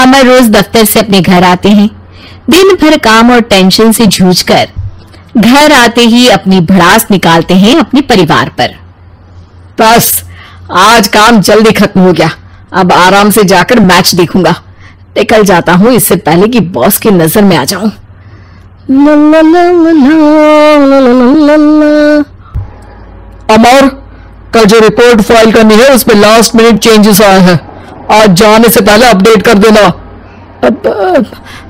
अमर रोज दफ्तर से अपने घर आते हैं दिन भर काम और टेंशन से जूझकर घर आते ही अपनी भड़ास निकालते हैं अपने परिवार पर बस आज काम जल्दी खत्म हो गया अब आराम से जाकर मैच देखूँगा निकल जाता हूँ इससे पहले कि बॉस की नज़र में आ जाऊँ अमर कल जो रिपोर्ट फ़ाइल करनी है उसमें लास्ट मिनट चेंजेस आए हैं आज जाने से पहले अपडेट कर देना। अब, अब,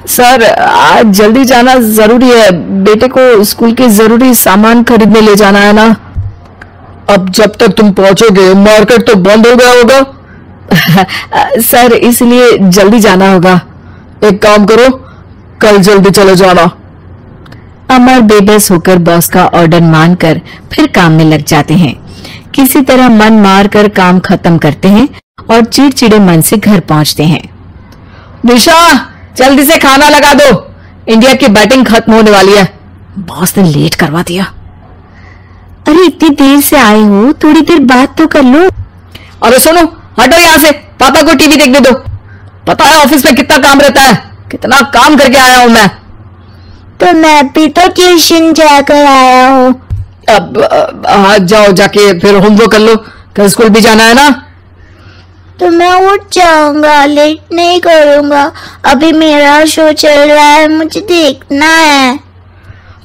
सर आज जल्दी जाना ज़रूरी है। बेटे को स्कूल के ज़रूरी सामान खरीदने ले जाना है ना। अब जब तक तुम पहुंचोगे मार्केट तो बंद हो गया होगा। सर इसलिए जल्दी जाना होगा। एक काम करो कल जल्दी चले जाना। अमर बेबस होकर बॉस का ऑर्डर मानकर फिर काम में लग जाते हैं। किसी तरह मन मार कर काम खत्म करते हैं। और चिड़चिड़े मन से घर पहुँचते हैं। निशा जल्दी से खाना लगा दो। इंडिया की बैटिंग खत्म होने वाली है। बॉस ने लेट करवा दिया। अरे इतनी देर से आए हो थोड़ी देर बात तो कर लो। अरे सुनो हटो यहाँ से। पापा को टीवी देखने दो। पता है ऑफ़िस में कितना काम रहता है। कितना काम करके आया हूँ मैं। तो मैं भी तो ट्यूशन जाकर आया हूँ। अब अब, आज जाओ जाके फिर होमवर्क कर लो। कल स्कूल भी जाना है ना? तो मैं उठ जाऊँगा लेट नहीं करूँगा। अभी मेरा शो चल रहा है मुझे देखना है।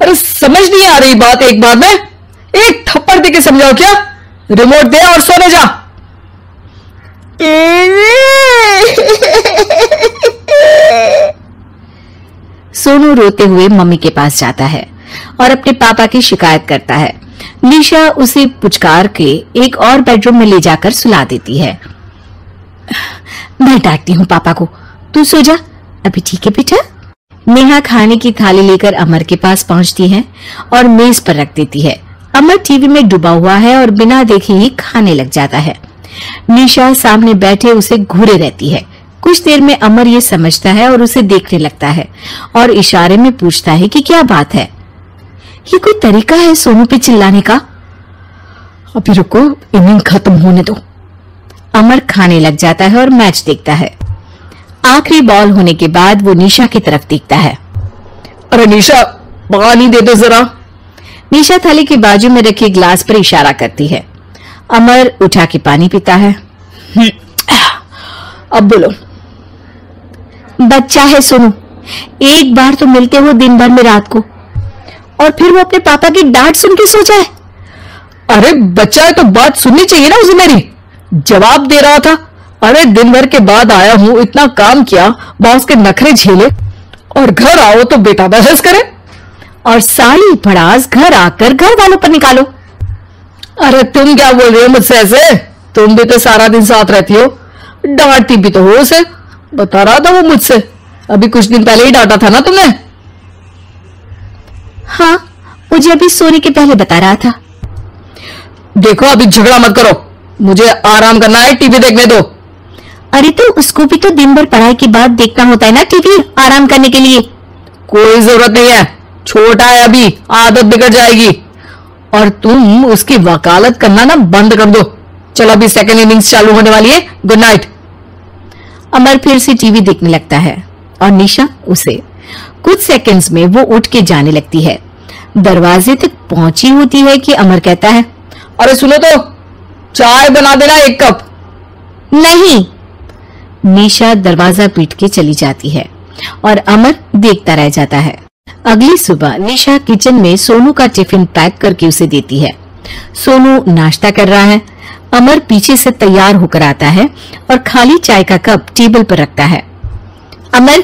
अरे समझ नहीं आ रही बात एक बार में। एक थप्पड़ दे के समझाओ क्या? रिमोट दे और सोने जा। सोनू रोते हुए मम्मी के पास जाता है और अपने पापा की शिकायत करता है। निशा उसे पुचकार के एक और बेडरूम में ले जाकर सुला देती है। मैं डांटती हूँ पापा को। तू सो जा। अभी ठीक है बेटा? नेहा खाने की थाली लेकर अमर के पास पहुँचती है और मेज पर रख देती है। अमर टीवी में डूबा हुआ है और बिना देखे ही खाने लग जाता है। निशा सामने बैठे उसे घूरे रहती है। कुछ देर में अमर ये समझता है और उसे देखने लगता है और इशारे में पूछता है कि क्या बात है? ये कोई तरीका है सोनू पे चिल्लाने का? अभी रुको, इनिंग खत्म होने दो। अमर खाने लग जाता है और मैच देखता है। आखिरी बॉल होने के बाद वो निशा की तरफ़ देखता है। अरे निशा पानी दे दो जरा। निशा थाली के बाजू में रखे ग्लास पर इशारा करती है। अमर उठा के पानी पीता है। हम्म, अब बोलो। बच्चा है सोनू। एक बार तो मिलते हो दिन भर में रात को। और फिर वो अपने पापा की डांट सुन के सो जाए। अरे बच्चा है तो बात सुननी चाहिए ना उसे मेरी। जवाब दे रहा था अरे दिन भर के बाद आया हूँ इतना काम किया बॉस के नखरे झेले और घर आओ तो बेटा बहस करे। और सारी भड़ास घर आकर घर वालों पर निकालो। अरे तुम क्या बोल रही हो मुझसे ऐसे? तुम भी तो सारा दिन साथ रहती हो। डांटती भी तो हो उसे। बता रहा था वो मुझसे। अभी कुछ दिन पहले ही डांटा था ना तुमने? हाँ मुझे अभी सोने के पहले बता रहा था। देखो अभी झगड़ा मत करो। मुझे आराम करना है टीवी देखने दो। अरे तो उसको भी तो दिन भर पढ़ाई के बाद देखना होता है ना टीवी आराम करने के लिए। कोई ज़रूरत नहीं है छोटा है अभी आदत बिगड़ जाएगी। और तुम उसकी वकालत करना ना बंद कर दो। चलो अभी सेकेंड इनिंग्स चालू होने वाली है गुड नाइट अमर फिर से टीवी देखने लगता है और निशा उसे कुछ सेकंड्स में वो उठ के जाने लगती है। दरवाजे तक पहुँची होती है कि अमर कहता है अरे सुनो तो चाय बना देना एक कप। नहीं। निशा दरवाज़ा पीट के चली जाती है और अमर देखता रह जाता है। अगली सुबह निशा किचन में सोनू का टिफ़िन पैक करके उसे देती है। सोनू नाश्ता कर रहा है। अमर पीछे से तैयार होकर आता है और खाली चाय का कप टेबल पर रखता है। अमर,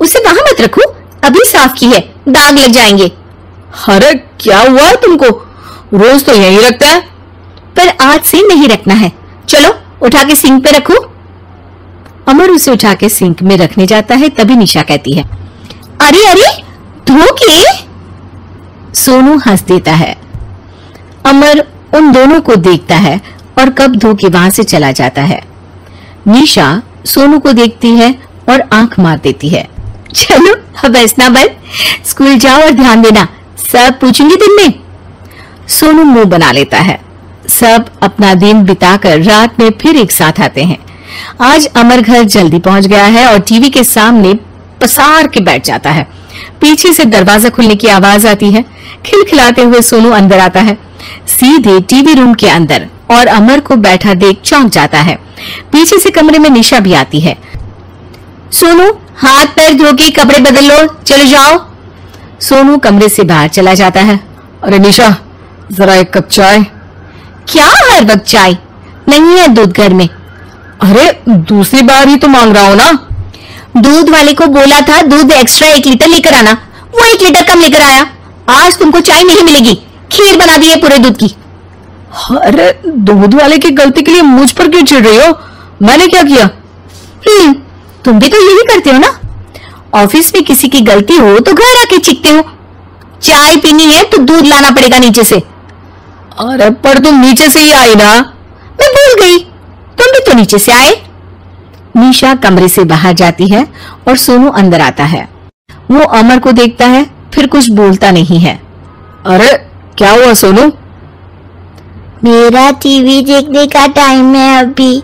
उसे वहाँ मत रखो। अभी साफ़ की है। दाग लग जाएँगे। अरे, क्या हुआ है तुमको? रोज तो यही रखता है। पर आज से नहीं रखना है। चलो, उठा के सिंक पे रखो। अमर उसे उठा के सिंक में रखने जाता है, तभी निशा कहती है, अरे अरे, धो के। सोनू हंस देता है। अमर उन दोनों को देखता है और कब धो के वहाँ से चला जाता है। निशा सोनू को देखती है और आँख मार देती है। चलो, अब ऐसा बंद स्कूल जाओ और ध्यान देना। सब पूछेंगे दिन में? सोनू मुँह बना लेता है। सब अपना दिन बिताकर रात में फिर एक साथ आते हैं। आज अमर घर जल्दी पहुँच गया है और टीवी के सामने पसार के बैठ जाता है। पीछे से दरवाज़ा खुलने की आवाज़ आती है। खिलखिलाते हुए सोनू अंदर आता है। सीधे टीवी रूम के अंदर और अमर को बैठा देख चौंक जाता है। पीछे से कमरे में निशा भी आती है। सोनू, हाथ पैर धो के कपड़े बदल लो, चले जाओ। सोनू कमरे से बाहर चला जाता है। अरे निशा, जरा एक कप चाय। क्या हर वक्त चाय? नहीं है दूध घर में। अरे दूसरी बार ही तो मांग रहा हो ना। दूध वाले को बोला था दूध एक्स्ट्रा एक लीटर लेकर आना। वो एक लीटर कम लेकर आया। आज तुमको चाय नहीं मिलेगी। खीर बना दी है पूरे दूध की। अरे दूध वाले की गलती के लिए मुझ पर क्यों चिढ़ रही हो? मैंने क्या किया? हम्म तुम भी तो यही करते हो ना। ऑफ़िस में किसी की गलती हो तो घर आके चीखते हो। चाय पीनी है तो दूध लाना पड़ेगा नीचे से। अरे पर तुम नीचे से ही आई ना। मैं भूल गई। तुम भी तो नीचे से आए। निशा कमरे से बाहर जाती है और सोनू अंदर आता है। वो अमर को देखता है फिर कुछ बोलता नहीं है। अरे क्या हुआ सोनू? मेरा टीवी देखने का टाइम है अभी।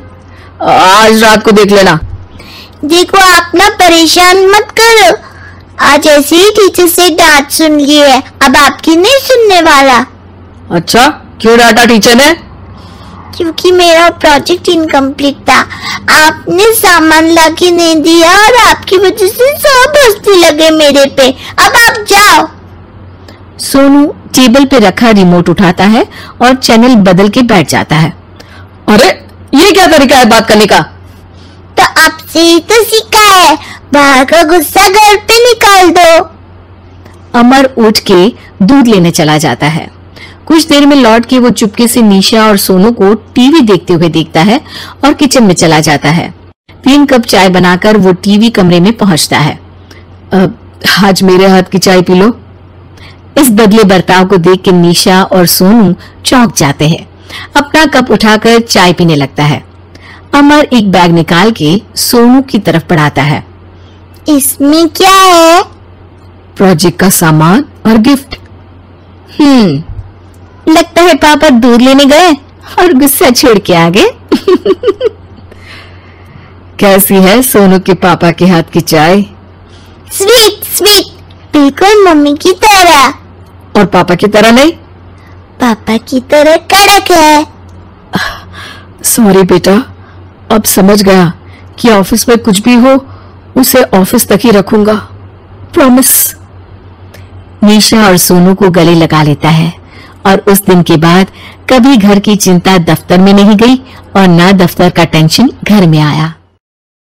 आज रात को देख लेना। देखो आप ना परेशान मत करो। आज ऐसे ही टीचर से डांट सुन ली है। अब आपकी नहीं सुनने वाला। अच्छा क्यों डांटा टीचर ने? क्योंकि मेरा प्रोजेक्ट इनकम्प्लीट था। आपने सामान ला के नहीं दिया और आपकी वजह से सब हंसने लगे मेरे पे। अब आप जाओ। सोनू टेबल पे रखा रिमोट उठाता है और चैनल बदल के बैठ जाता है। अरे ये क्या तरीका है बात करने का? तो आपसे ही तो सीखा है। बाहर का गुस्सा घर पे निकाल दो। अमर उठ के दूध लेने चला जाता है। कुछ देर में लौट के वो चुपके से निशा और सोनू को टीवी देखते हुए देखता है और किचन में चला जाता है। तीन कप चाय बनाकर वो टीवी कमरे में पहुँचता है। आज मेरे हाथ की चाय पी लो। इस बदले बर्ताव को देख के निशा और सोनू चौंक जाते हैं। अपना कप उठाकर चाय पीने लगता है। अमर एक बैग निकाल के सोनू की तरफ़ बढ़ाता है। इसमें क्या है? प्रोजेक्ट का सामान और गिफ्ट। हम्म। लगता है पापा दूध लेने गए और गुस्सा छोड़ के आ गए। कैसी है सोनू के पापा के हाथ की चाय? स्वीट स्वीट बिल्कुल मम्मी की तरह। और पापा की तरह नहीं? पापा की तरह कड़क है। सॉरी बेटा अब समझ गया कि ऑफ़िस में कुछ भी हो उसे ऑफ़िस तक ही रखूँगा। प्रॉमिस निशा और सोनू को गले लगा लेता है। और उस दिन के बाद कभी घर की चिंता दफ्तर में नहीं गई और ना दफ्तर का टेंशन घर में आया।